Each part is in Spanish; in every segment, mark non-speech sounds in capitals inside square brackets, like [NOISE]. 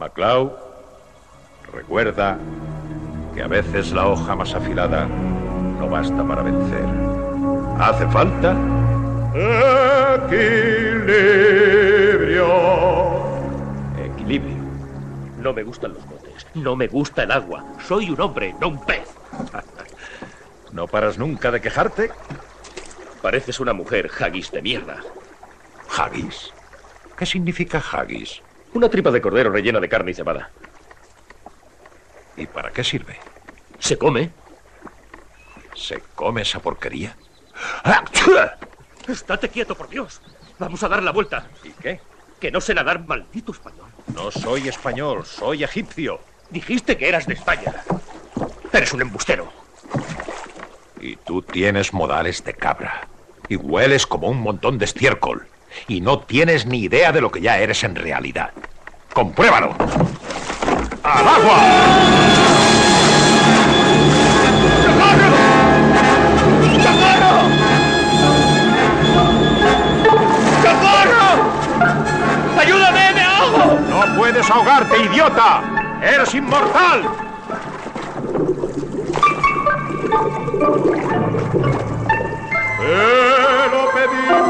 MacLeod, recuerda que a veces la hoja más afilada no basta para vencer. Hace falta equilibrio. Equilibrio. No me gustan los botes. No me gusta el agua. Soy un hombre, no un pez. [LAUGHS] ¿No paras nunca de quejarte? Pareces una mujer haggis de mierda. ¿Haggis? ¿Qué significa haggis? Una tripa de cordero rellena de carne y cebada. ¿Y para qué sirve? ¿Se come? ¿Se come esa porquería? Estate quieto, por Dios. Vamos a dar la vuelta. ¿Y qué? Que no sé nadar, maldito español. No soy español, soy egipcio. Dijiste que eras de España. Eres un embustero. Y tú tienes modales de cabra. Y hueles como un montón de estiércol. Y no tienes ni idea de lo que ya eres en realidad. ¡Compruébalo! ¡Al agua! ¡Ayúdame, me ahogo! ¡No puedes ahogarte, idiota! ¡Eres inmortal! Te lo Padre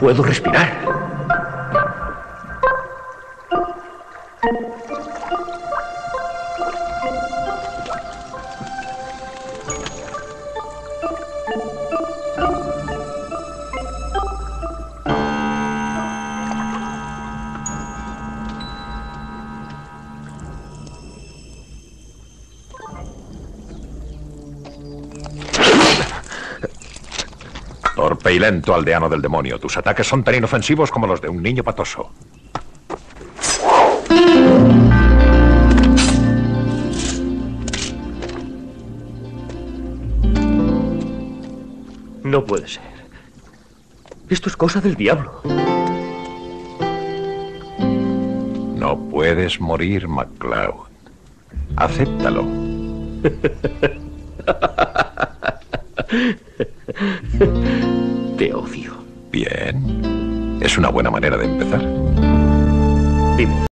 Puedo respirar. Torpe y lento aldeano del demonio. Tus ataques son tan inofensivos como los de un niño patoso. No puede ser. Esto es cosa del diablo. No puedes morir, MacLeod. Acéptalo. [LAUGHS] Odio. Bien. Es una buena manera de empezar. Dime.